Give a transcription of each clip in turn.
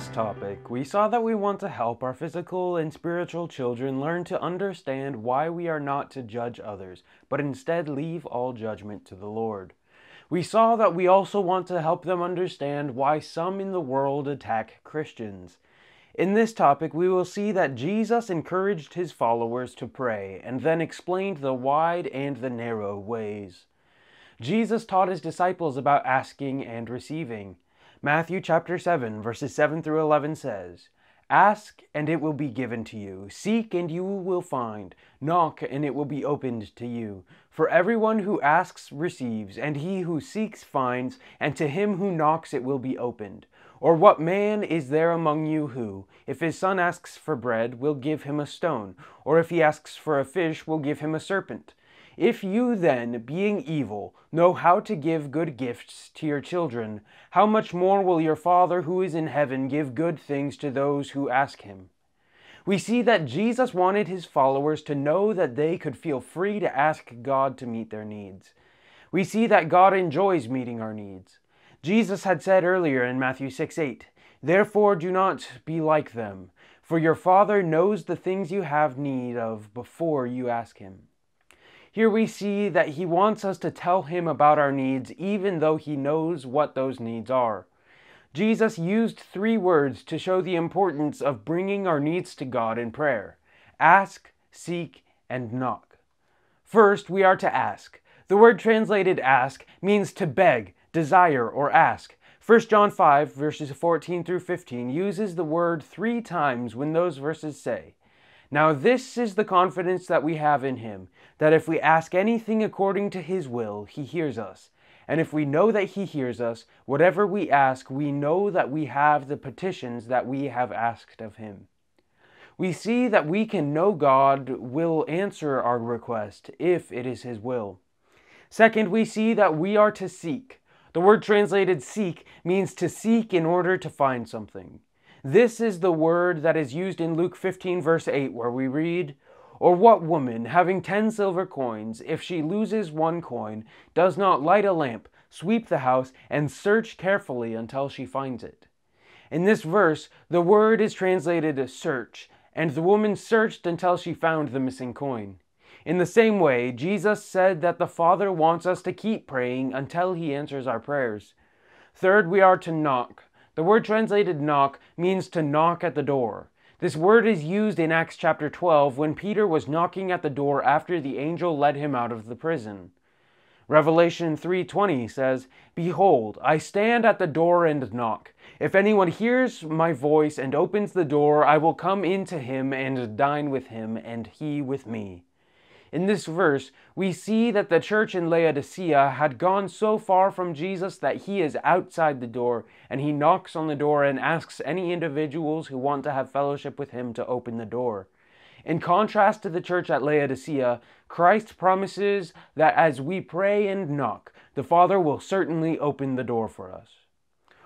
last topic, we saw that we want to help our physical and spiritual children learn to understand why we are not to judge others, but instead leave all judgment to the Lord. We saw that we also want to help them understand why some in the world attack Christians. In this topic, we will see that Jesus encouraged his followers to pray and then explained the wide and the narrow ways. Jesus taught his disciples about asking and receiving. Matthew chapter 7, verses 7 through 11 says, Ask, and it will be given to you. Seek, and you will find. Knock, and it will be opened to you. For everyone who asks receives, and he who seeks finds, and to him who knocks it will be opened. Or what man is there among you who, if his son asks for bread, will give him a stone? Or if he asks for a fish, will give him a serpent? If you then, being evil, know how to give good gifts to your children, how much more will your Father who is in heaven give good things to those who ask him? We see that Jesus wanted his followers to know that they could feel free to ask God to meet their needs. We see that God enjoys meeting our needs. Jesus had said earlier in Matthew 6 8, Therefore do not be like them, for your Father knows the things you have need of before you ask him. Here we see that he wants us to tell him about our needs even though he knows what those needs are. Jesus used three words to show the importance of bringing our needs to God in prayer ask, seek, and knock. First, we are to ask. The word translated ask means to beg, desire, or ask. 1 John 5, verses 14 through 15, uses the word three times when those verses say, now, this is the confidence that we have in him, that if we ask anything according to his will, he hears us. And if we know that he hears us, whatever we ask, we know that we have the petitions that we have asked of him. We see that we can know God will answer our request if it is his will. Second, we see that we are to seek. The word translated seek means to seek in order to find something. This is the word that is used in Luke 15, verse 8, where we read, Or what woman, having ten silver coins, if she loses one coin, does not light a lamp, sweep the house, and search carefully until she finds it? In this verse, the word is translated search, and the woman searched until she found the missing coin. In the same way, Jesus said that the Father wants us to keep praying until he answers our prayers. Third, we are to knock. The word translated knock means to knock at the door. This word is used in Acts chapter 12 when Peter was knocking at the door after the angel led him out of the prison. Revelation 3:20 says, "Behold, I stand at the door and knock. If anyone hears my voice and opens the door, I will come into him and dine with him and he with me." In this verse, we see that the church in Laodicea had gone so far from Jesus that he is outside the door and he knocks on the door and asks any individuals who want to have fellowship with him to open the door. In contrast to the church at Laodicea, Christ promises that as we pray and knock, the Father will certainly open the door for us.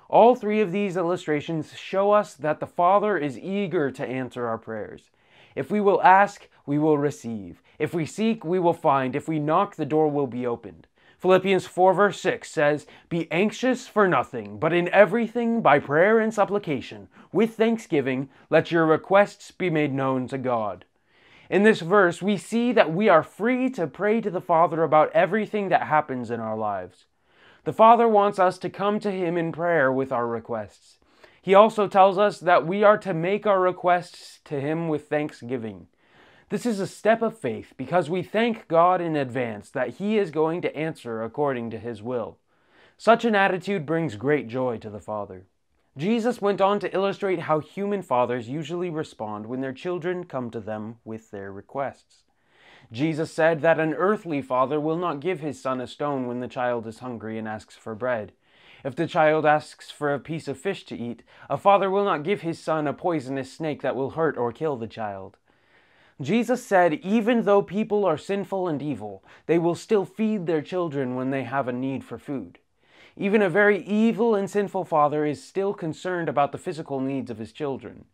All three of these illustrations show us that the Father is eager to answer our prayers. If we will ask, we will receive. If we seek, we will find. If we knock, the door will be opened. Philippians 4, verse 6 says, Be anxious for nothing, but in everything, by prayer and supplication, with thanksgiving, let your requests be made known to God. In this verse, we see that we are free to pray to the Father about everything that happens in our lives. The Father wants us to come to Him in prayer with our requests. He also tells us that we are to make our requests to Him with thanksgiving. This is a step of faith because we thank God in advance that He is going to answer according to His will. Such an attitude brings great joy to the Father. Jesus went on to illustrate how human fathers usually respond when their children come to them with their requests. Jesus said that an earthly father will not give his son a stone when the child is hungry and asks for bread. If the child asks for a piece of fish to eat, a father will not give his son a poisonous snake that will hurt or kill the child. Jesus said, even though people are sinful and evil, they will still feed their children when they have a need for food. Even a very evil and sinful father is still concerned about the physical needs of his children.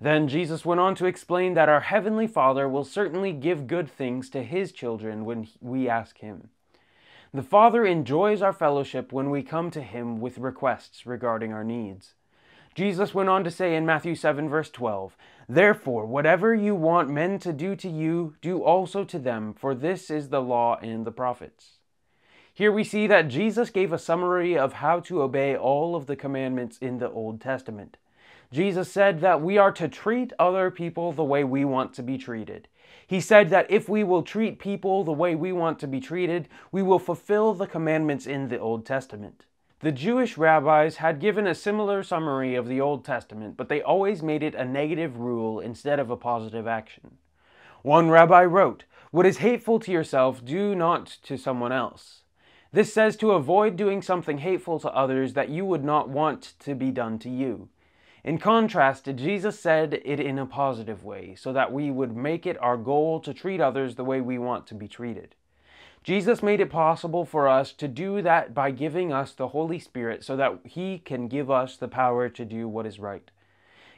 Then Jesus went on to explain that our Heavenly Father will certainly give good things to His children when we ask Him. The Father enjoys our fellowship when we come to Him with requests regarding our needs. Jesus went on to say in Matthew 7, verse 12, Therefore, whatever you want men to do to you, do also to them, for this is the law and the prophets. Here we see that Jesus gave a summary of how to obey all of the commandments in the Old Testament. Jesus said that we are to treat other people the way we want to be treated. He said that if we will treat people the way we want to be treated, we will fulfill the commandments in the Old Testament. The Jewish rabbis had given a similar summary of the Old Testament, but they always made it a negative rule instead of a positive action. One rabbi wrote, What is hateful to yourself, do not to someone else. This says to avoid doing something hateful to others that you would not want to be done to you. In contrast, Jesus said it in a positive way, so that we would make it our goal to treat others the way we want to be treated. Jesus made it possible for us to do that by giving us the Holy Spirit so that he can give us the power to do what is right.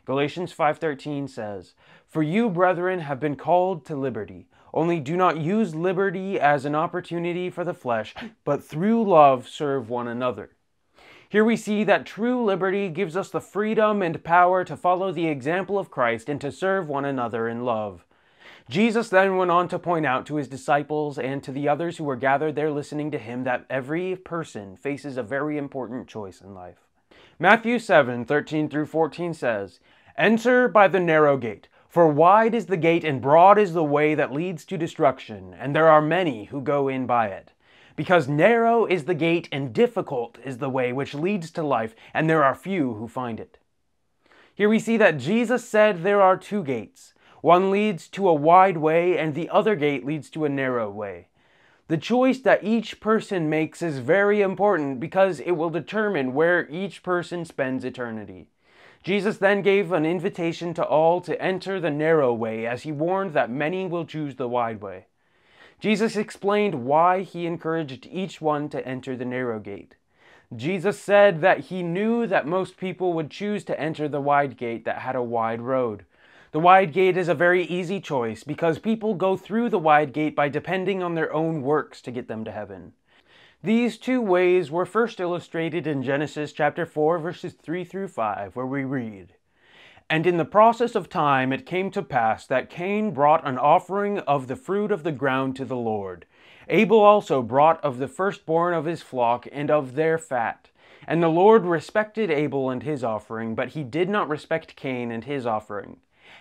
Galatians 5:13 says, "For you, brethren, have been called to liberty. Only do not use liberty as an opportunity for the flesh, but through love serve one another." Here we see that true liberty gives us the freedom and power to follow the example of Christ and to serve one another in love. Jesus then went on to point out to his disciples and to the others who were gathered there listening to him that every person faces a very important choice in life. Matthew 7 13 through 14 says, Enter by the narrow gate, for wide is the gate and broad is the way that leads to destruction, and there are many who go in by it. Because narrow is the gate and difficult is the way which leads to life, and there are few who find it. Here we see that Jesus said there are two gates. One leads to a wide way, and the other gate leads to a narrow way. The choice that each person makes is very important because it will determine where each person spends eternity. Jesus then gave an invitation to all to enter the narrow way as he warned that many will choose the wide way. Jesus explained why he encouraged each one to enter the narrow gate. Jesus said that he knew that most people would choose to enter the wide gate that had a wide road. The wide gate is a very easy choice because people go through the wide gate by depending on their own works to get them to heaven. These two ways were first illustrated in Genesis chapter 4 verses 3 through 5 where we read, And in the process of time it came to pass that Cain brought an offering of the fruit of the ground to the Lord. Abel also brought of the firstborn of his flock and of their fat. And the Lord respected Abel and his offering, but he did not respect Cain and his offering.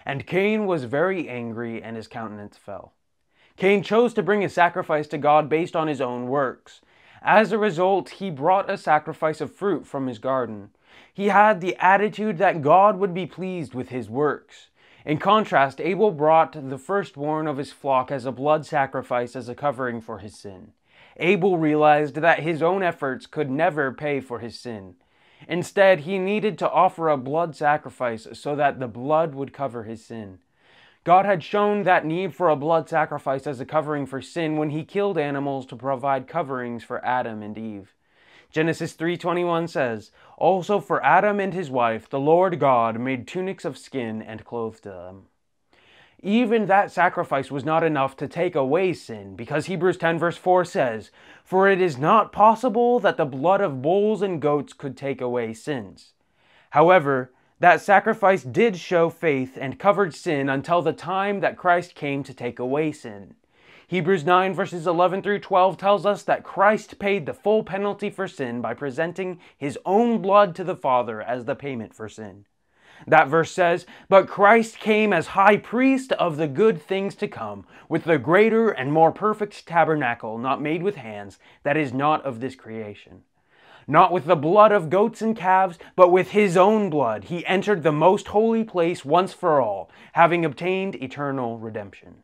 And Cain was very angry, and his countenance fell. Cain chose to bring a sacrifice to God based on his own works. As a result, he brought a sacrifice of fruit from his garden. He had the attitude that God would be pleased with his works. In contrast, Abel brought the firstborn of his flock as a blood sacrifice as a covering for his sin. Abel realized that his own efforts could never pay for his sin. Instead, he needed to offer a blood sacrifice so that the blood would cover his sin. God had shown that need for a blood sacrifice as a covering for sin when he killed animals to provide coverings for Adam and Eve. Genesis 3:21 says, "Also for Adam and his wife the Lord God made tunics of skin and clothed them." Even that sacrifice was not enough to take away sin, because Hebrews 10 verse 4 says, For it is not possible that the blood of bulls and goats could take away sins. However, that sacrifice did show faith and covered sin until the time that Christ came to take away sin. Hebrews 9 verses 11 through 12 tells us that Christ paid the full penalty for sin by presenting his own blood to the Father as the payment for sin. That verse says, But Christ came as high priest of the good things to come, with the greater and more perfect tabernacle, not made with hands, that is not of this creation. Not with the blood of goats and calves, but with his own blood, he entered the most holy place once for all, having obtained eternal redemption.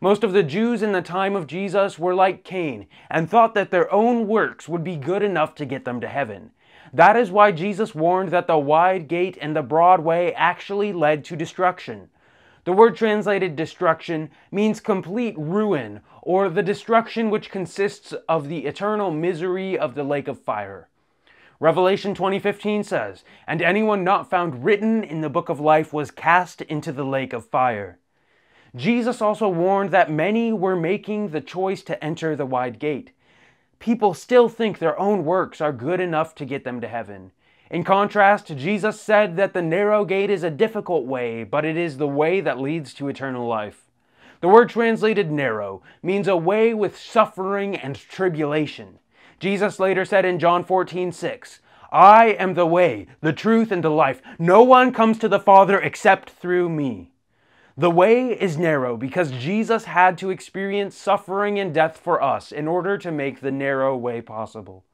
Most of the Jews in the time of Jesus were like Cain and thought that their own works would be good enough to get them to heaven. That is why Jesus warned that the wide gate and the broad way actually led to destruction. The word translated destruction means complete ruin, or the destruction which consists of the eternal misery of the lake of fire. Revelation 20:15 says, "And anyone not found written in the book of life was cast into the lake of fire." Jesus also warned that many were making the choice to enter the wide gate people still think their own works are good enough to get them to heaven. In contrast, Jesus said that the narrow gate is a difficult way, but it is the way that leads to eternal life. The word translated narrow means a way with suffering and tribulation. Jesus later said in John 14, 6, I am the way, the truth, and the life. No one comes to the Father except through me. The way is narrow because Jesus had to experience suffering and death for us in order to make the narrow way possible.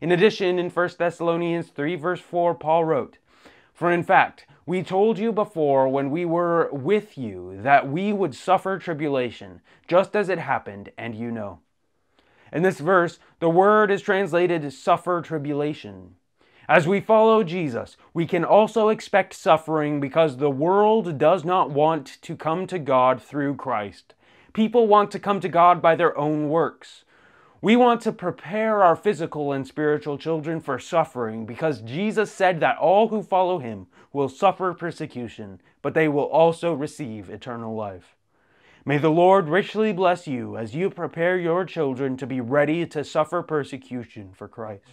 In addition, in 1 Thessalonians 3, verse 4, Paul wrote, For in fact, we told you before when we were with you that we would suffer tribulation, just as it happened, and you know. In this verse, the word is translated suffer tribulation. As we follow Jesus, we can also expect suffering because the world does not want to come to God through Christ. People want to come to God by their own works. We want to prepare our physical and spiritual children for suffering because Jesus said that all who follow him will suffer persecution, but they will also receive eternal life. May the Lord richly bless you as you prepare your children to be ready to suffer persecution for Christ.